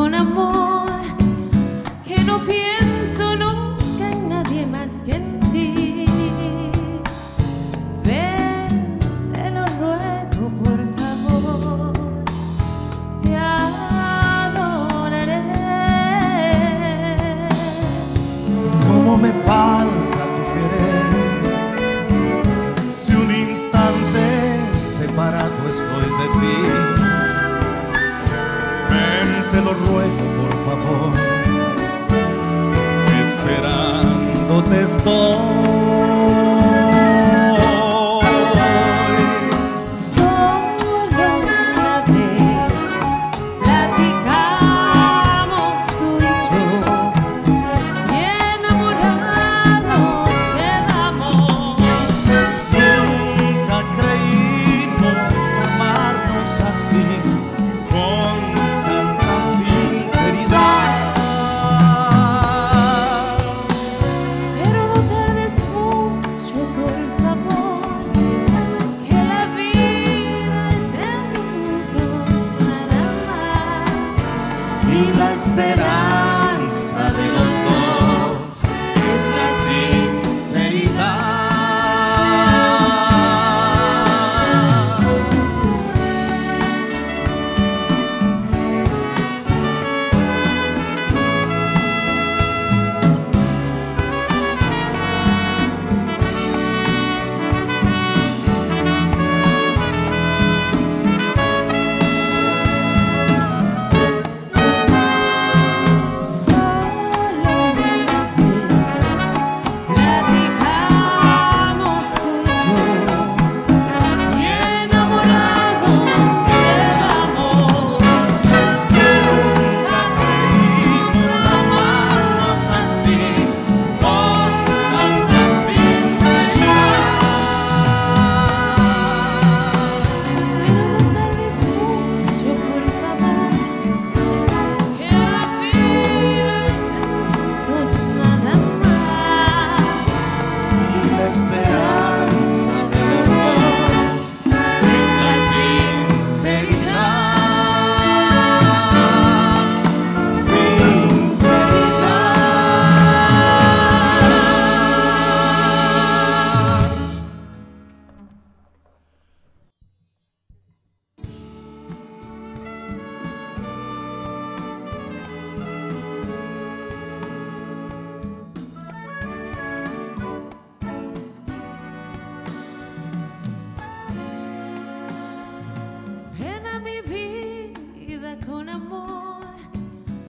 con amor, que no pienso nunca en nadie más que en ti. Ven, te lo ruego por favor, te adoraré. Como me falta donde y la esperanza de los dos.